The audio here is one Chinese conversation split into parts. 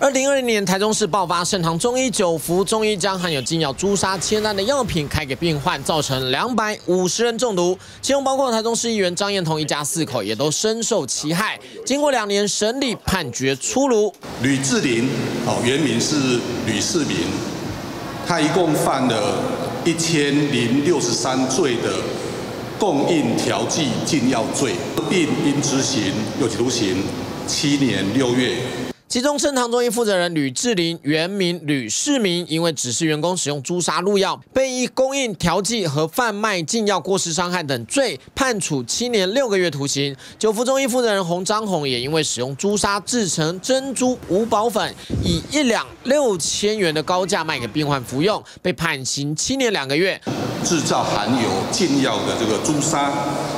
二零二零年，台中市爆发盛唐中医九服中医将含有禁药朱砂铅丹的药品开给病患，造成两百五十人中毒，其中包括台中市议员张燕彤一家四口也都深受其害。经过两年审理，判决出炉。吕志林，哦，原名是吕世民，他一共犯了一千零六十三罪的供应调剂禁药罪，并因执行有期徒刑七年六月。其中，盛唐中医负责人吕志林原名吕世民，因为指示员工使用朱砂入药，被以供应、调剂和贩卖禁药、过失伤害等罪判处七年六个月徒刑。九福中医负责人洪张宏也因为使用朱砂制成珍珠五宝粉，以一两六千元的高价卖给病患服用，被判刑七年两个月。制造含有禁药的这个朱砂，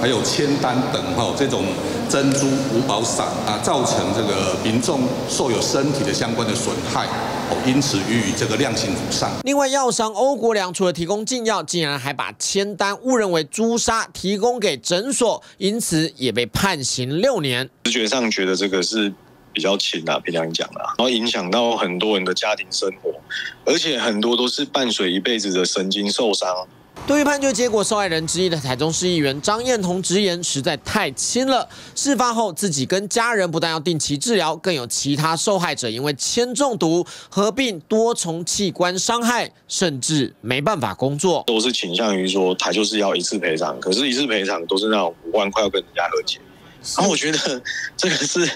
还有铅丹等哈这种珍珠五宝散啊，造成这个民众受有身体的相关的损害，哦，因此予以这个量刑处上。另外，药商欧国良除了提供禁药，竟然还把铅丹误认为朱砂提供给诊所，因此也被判刑六年。直觉上觉得这个是。比较轻啊，平常讲啦，然后影响到很多人的家庭生活，而且很多都是伴随一辈子的神经受伤。对于判决结果，受害人之一的台中市议员张燕彤直言，实在太轻了。事发后，自己跟家人不但要定期治疗，更有其他受害者因为铅中毒合并多重器官伤害，甚至没办法工作。都是倾向于说，他就是要一次赔偿，可是一次赔偿都是那种五万块要跟人家和解。然后我觉得这个是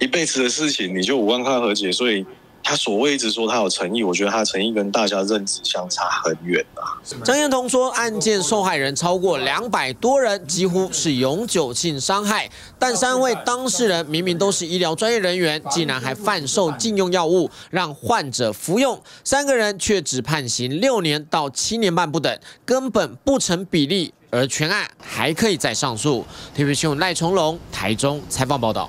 一辈子的事情，你就五万块和解，所以他所谓一直说他有诚意，我觉得他的诚意跟大家认知相差很远啊。张彦彤说，案件受害人超过两百多人，几乎是永久性伤害，但三位当事人明明都是医疗专业人员，竟然还贩售禁用药物让患者服用，三个人却只判刑六年到七年半不等，根本不成比例。而全案还可以再上诉。TVB 新闻赖崇龙台中采访报道。